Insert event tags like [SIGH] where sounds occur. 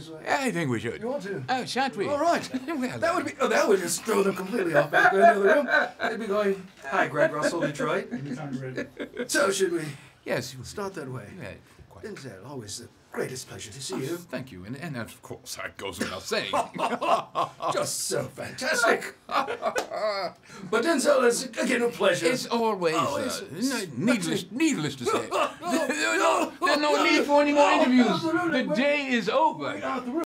this way? I think we should. You want to? Oh, shan't we? All right. [LAUGHS] well, That would be. Oh, that would just throw them completely off back there in the other room. They'd be going, "Hi, Greg Russell, Detroit." [LAUGHS] So should we Yes. We'll start that way? Yeah, quite. Denzel, always the greatest pleasure to see you. Thank you, and, and of course that goes without saying. [LAUGHS] Just so fantastic. but Denzel, it's again a pleasure. it's always, Always. uh, needless, needless to say. There- there- no, there's no need for any more interviews. The day is over. Out the room.